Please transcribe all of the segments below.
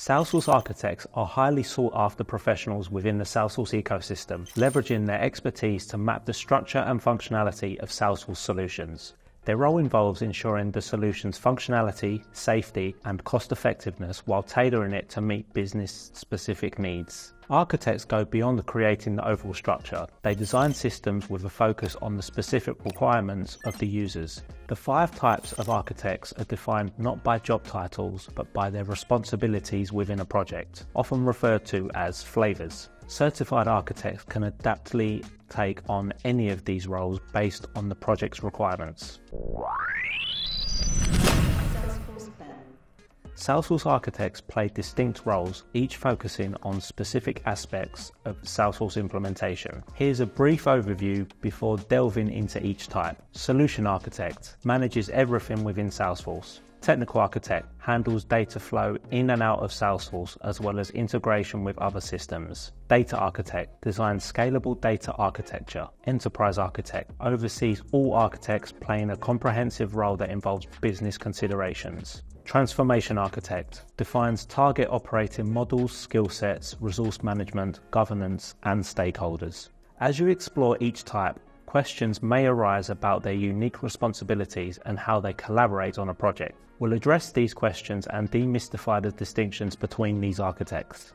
Salesforce architects are highly sought after professionals within the Salesforce ecosystem, leveraging their expertise to map the structure and functionality of Salesforce solutions. Their role involves ensuring the solution's functionality, safety, and cost effectiveness while tailoring it to meet business specific needs. Architects go beyond the creating the overall structure. They design systems with a focus on the specific requirements of the users. The five types of architects are defined not by job titles, but by their responsibilities within a project, often referred to as flavors. Certified architects can adaptively take on any of these roles based on the project's requirements. Salesforce architects play distinct roles, each focusing on specific aspects of Salesforce implementation. Here's a brief overview before delving into each type. Solution architect manages everything within Salesforce. Technical architect handles data flow in and out of Salesforce as well as integration with other systems. Data architect designs scalable data architecture. Enterprise architect oversees all architects playing a comprehensive role that involves business considerations. Transformation Architect defines target operating models, skill sets, resource management, governance, and stakeholders. As you explore each type, questions may arise about their unique responsibilities and how they collaborate on a project. We'll address these questions and demystify the distinctions between these architects.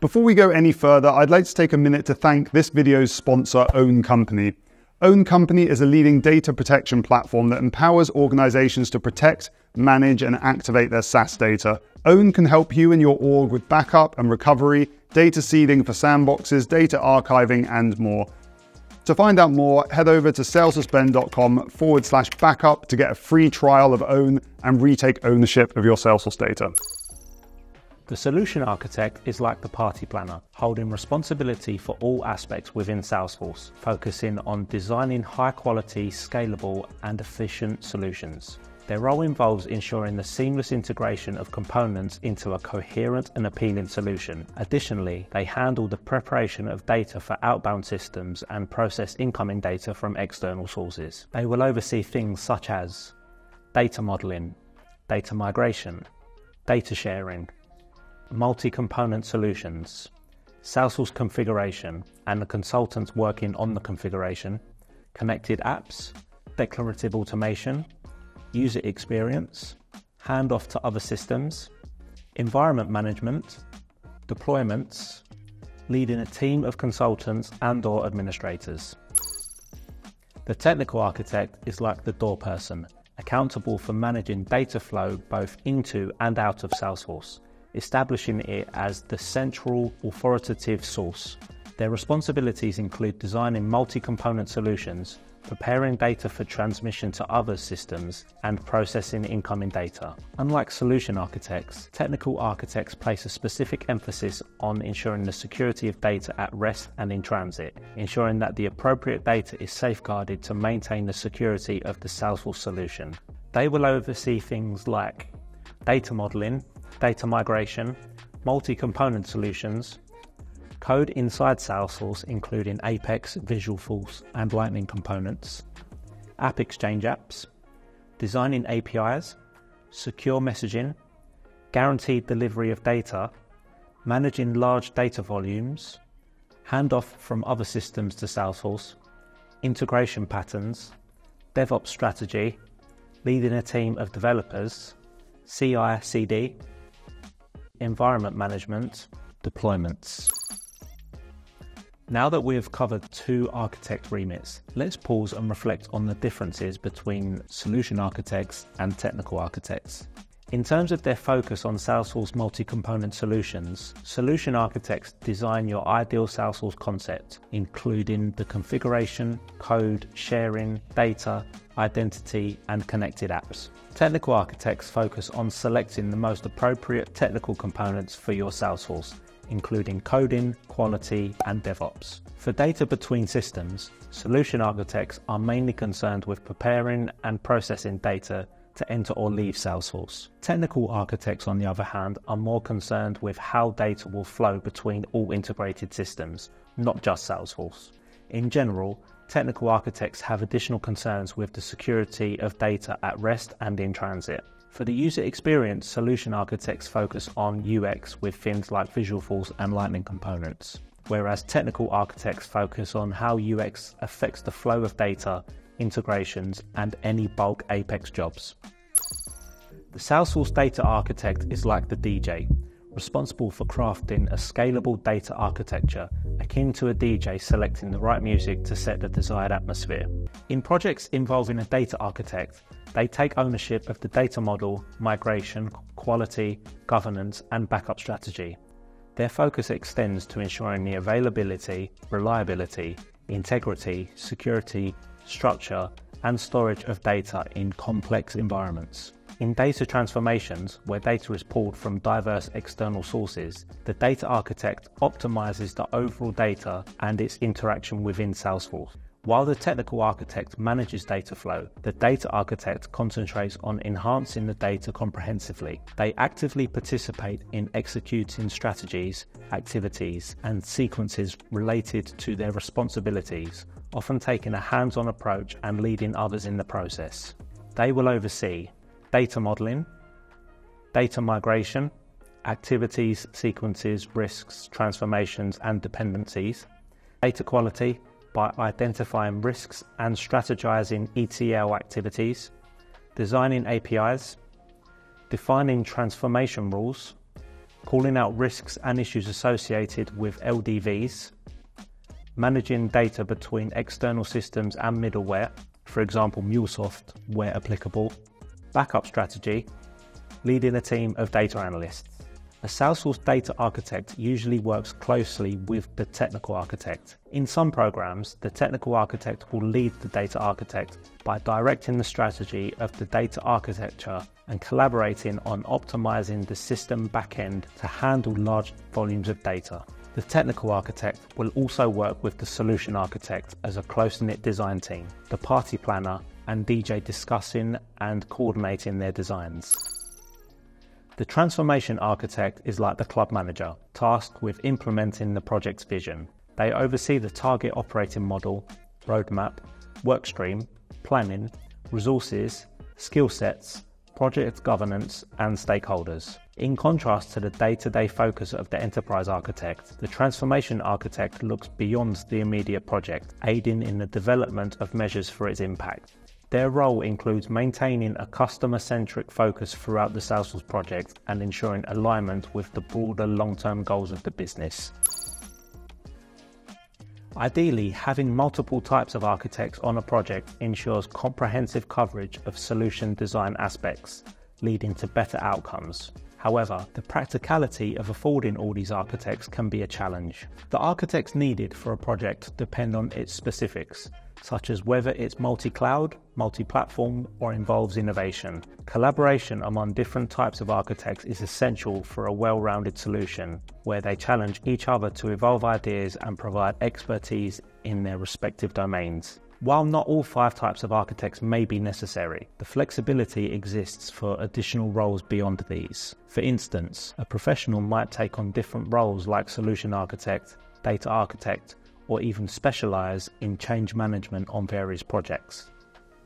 Before we go any further, I'd like to take a minute to thank this video's sponsor, Own Company. Own Company is a leading data protection platform that empowers organizations to protect, manage, and activate their SaaS data. Own can help you and your org with backup and recovery, data seeding for sandboxes, data archiving, and more. To find out more, head over to salesforceben.com forward slash backup to get a free trial of Own and retake ownership of your Salesforce data. The solution architect is like the party planner, holding responsibility for all aspects within Salesforce, focusing on designing high quality, scalable, and efficient solutions. Their role involves ensuring the seamless integration of components into a coherent and appealing solution. Additionally, they handle the preparation of data for outbound systems and process incoming data from external sources. They will oversee things such as data modeling, data migration, data sharing, multi-component solutions, Salesforce configuration and the consultants working on the configuration, connected apps, declarative automation, user experience, handoff to other systems, environment management, deployments, leading a team of consultants and or administrators. The technical architect is like the door person, accountable for managing data flow both into and out of Salesforce establishing it as the central authoritative source. Their responsibilities include designing multi-component solutions, preparing data for transmission to other systems, and processing incoming data. Unlike solution architects, technical architects place a specific emphasis on ensuring the security of data at rest and in transit, ensuring that the appropriate data is safeguarded to maintain the security of the Salesforce solution. They will oversee things like data modeling, data migration, multi-component solutions, code inside Salesforce including Apex, Visualforce and Lightning components, AppExchange apps, designing APIs, secure messaging, guaranteed delivery of data, managing large data volumes, handoff from other systems to Salesforce, integration patterns, DevOps strategy, leading a team of developers, CI CD, environment management, deployments. Now that we have covered two architect remits, let's pause and reflect on the differences between solution architects and technical architects. In terms of their focus on Salesforce multi-component solutions, solution architects design your ideal Salesforce concept, including the configuration, code, sharing, data, identity, and connected apps. Technical architects focus on selecting the most appropriate technical components for your Salesforce, including coding, quality, and DevOps. For data between systems, solution architects are mainly concerned with preparing and processing data to enter or leave Salesforce. Technical architects, on the other hand, are more concerned with how data will flow between all integrated systems, not just Salesforce. In general, technical architects have additional concerns with the security of data at rest and in transit. For the user experience, solution architects focus on UX with things like Visualforce and Lightning components, whereas technical architects focus on how UX affects the flow of data, integrations, and any bulk Apex jobs. The Salesforce data architect is like the DJ, responsible for crafting a scalable data architecture akin to a DJ selecting the right music to set the desired atmosphere. In projects involving a data architect, they take ownership of the data model, migration, quality, governance, and backup strategy. Their focus extends to ensuring the availability, reliability, integrity, security, structure, and storage of data in complex environments. In data transformations, where data is pulled from diverse external sources, the data architect optimizes the overall data and its interaction within Salesforce. While the technical architect manages data flow, the data architect concentrates on enhancing the data comprehensively. They actively participate in executing strategies, activities, and sequences related to their responsibilities, often taking a hands on approach and leading others in the process. They will oversee data modeling, data migration, activities, sequences, risks, transformations, and dependencies, data quality by identifying risks and strategizing ETL activities, designing APIs, defining transformation rules, calling out risks and issues associated with LDVs, managing data between external systems and middleware, for example MuleSoft where applicable, backup strategy, leading a team of data analysts. A Salesforce data architect usually works closely with the technical architect. In some programs, the technical architect will lead the data architect by directing the strategy of the data architecture and collaborating on optimizing the system backend to handle large volumes of data. The technical architect will also work with the solution architect as a close knit design team, the party planner, and DJ discussing and coordinating their designs. The transformation architect is like the club manager, tasked with implementing the project's vision. They oversee the target operating model, roadmap, workstream, planning, resources, skill sets, project governance, and stakeholders. In contrast to the day to day focus of the enterprise architect, the transformation architect looks beyond the immediate project, aiding in the development of measures for its impact. Their role includes maintaining a customer centric focus throughout the Salesforce project and ensuring alignment with the broader long term goals of the business. Ideally, having multiple types of architects on a project ensures comprehensive coverage of solution design aspects, leading to better outcomes. However, the practicality of affording all these architects can be a challenge. The architects needed for a project depend on its specifics, such as whether it's multi cloud, multi platform, or involves innovation. Collaboration among different types of architects is essential for a well rounded solution where they challenge each other to evolve ideas and provide expertise in their respective domains. While not all five types of architects may be necessary, the flexibility exists for additional roles beyond these. For instance, a professional might take on different roles like solution architect, data architect, or even specialize in change management on various projects.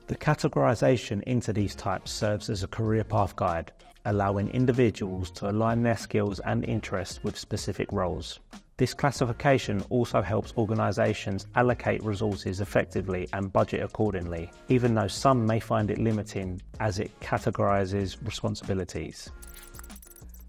The categorization into these types serves as a career path guide, allowing individuals to align their skills and interests with specific roles. This classification also helps organisations allocate resources effectively and budget accordingly, even though some may find it limiting as it categorises responsibilities.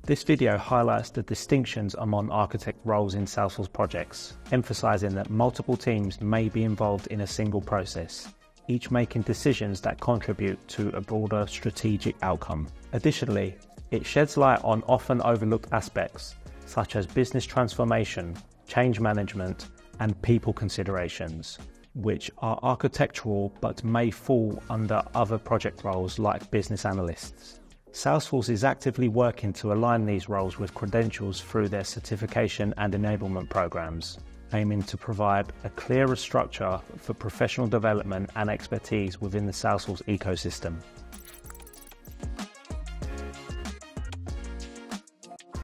This video highlights the distinctions among architect roles in Salesforce projects, emphasising that multiple teams may be involved in a single process, each making decisions that contribute to a broader strategic outcome. Additionally, it sheds light on often overlooked aspects such as business transformation, change management, and people considerations, which are architectural but may fall under other project roles like business analysts. Salesforce is actively working to align these roles with credentials through their certification and enablement programs, aiming to provide a clearer structure for professional development and expertise within the Salesforce ecosystem.